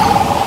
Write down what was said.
you